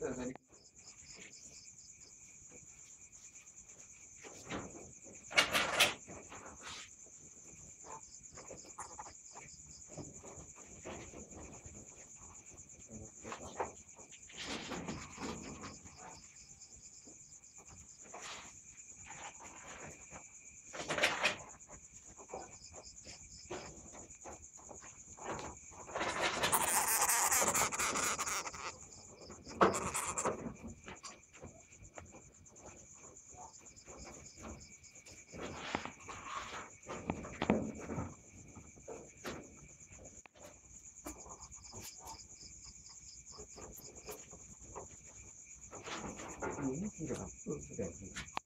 Це 이렇게해서갔 어. 그.